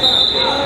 Yeah.